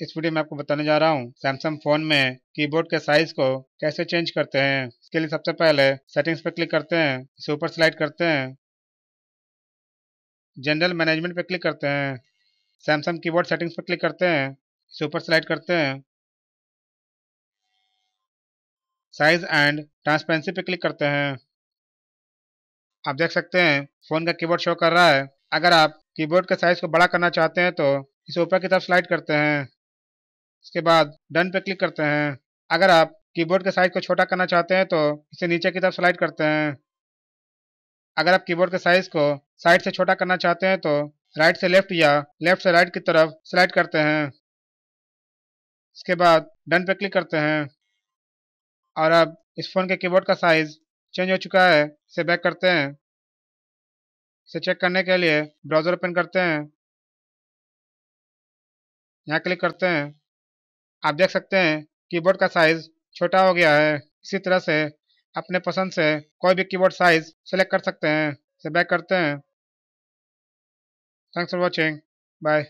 इस वीडियो में आपको बताने जा रहा हूँ सैमसंग फ़ोन में कीबोर्ड के साइज़ को कैसे चेंज करते हैं। इसके लिए सबसे पहले सेटिंग्स पर क्लिक करते हैं, इसे ऊपर स्लाइड करते हैं। जनरल मैनेजमेंट पर क्लिक करते हैं। सैमसंग कीबोर्ड सेटिंग्स पर क्लिक करते हैं, इसे ऊपर स्लाइड करते हैं। साइज़ एंड ट्रांसपेरेंसी पे क्लिक करते हैं। आप देख सकते हैं फ़ोन का कीबोर्ड शो कर रहा है। अगर आप कीबोर्ड के साइज़ को बड़ा करना चाहते हैं तो इसे ऊपर की तरफ़ स्लाइड करते हैं। इसके बाद डन पे क्लिक करते हैं। अगर आप कीबोर्ड के साइज़ को छोटा करना चाहते हैं तो इसे नीचे की तरफ़ स्लाइड करते हैं। अगर आप कीबोर्ड के साइज़ को साइड से छोटा करना चाहते हैं तो राइट से लेफ़्ट या लेफ़्ट से राइट की तरफ़ स्लाइड करते हैं। इसके बाद डन पे क्लिक करते हैं। और अब इस फ़ोन के कीबोर्ड का साइज़ चेंज हो चुका है, इसे बैक करते हैं। इसे चेक करने के लिए ब्राउज़र ओपन करते हैं। यहाँ क्लिक करते हैं। आप देख सकते हैं कीबोर्ड का साइज़ छोटा हो गया है। इसी तरह से अपने पसंद से कोई भी कीबोर्ड साइज़ सेलेक्ट कर सकते हैं। से बैक करते हैं। Thanks for watching bye